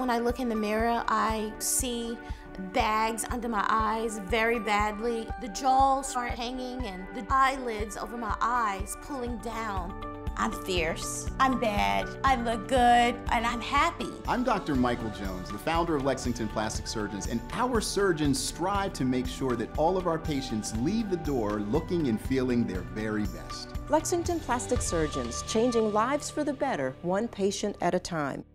When I look in the mirror, I see bags under my eyes very badly. The jaws aren't hanging and the eyelids over my eyes pulling down. I'm fierce. I'm bad. I look good and I'm happy. I'm Dr. Michael Jones, the founder of Lexington Plastic Surgeons, and our surgeons strive to make sure that all of our patients leave the door looking and feeling their very best. Lexington Plastic Surgeons, changing lives for the better, one patient at a time.